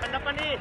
Tanda panik.